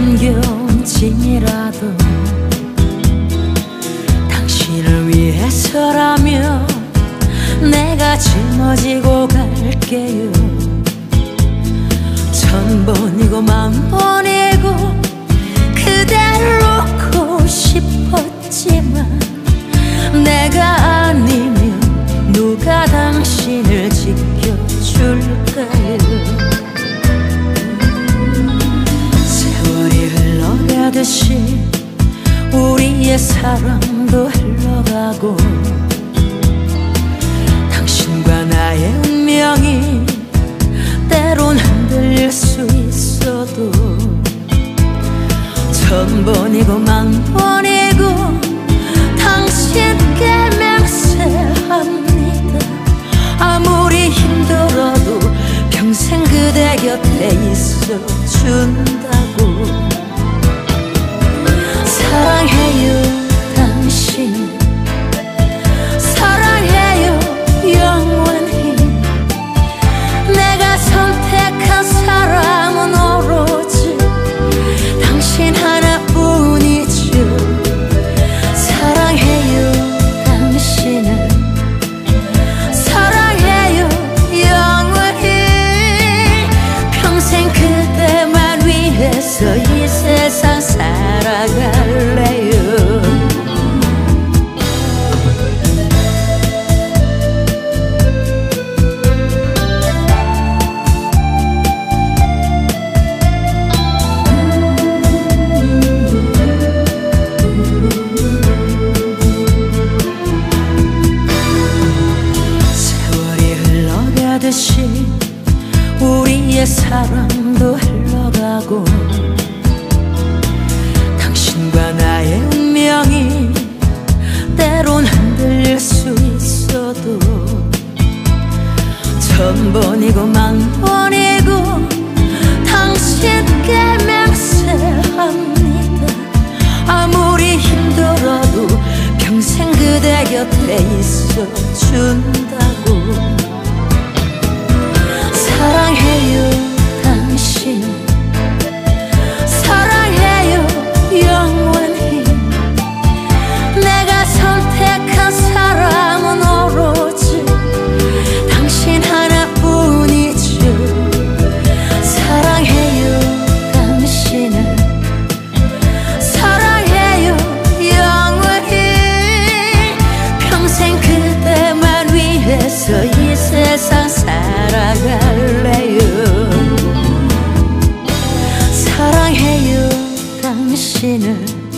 번쯤이라도 당신을 위해서라면 내가 짊어지고 갈게요 사랑도 흘러가고 당신과 나의 운명이 때론 흔들릴 수 있어도 천 번이고 만 번이고 당신께 맹세합니다. 아무리 힘들어도 평생 그대 곁에 있어 준다고 사랑해요 세상 살아갈래요? 세월이 흘러가듯이 우리의 사랑도 흘러가고 그대 곁에 있어 준다고 사랑해요. sinner